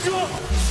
师。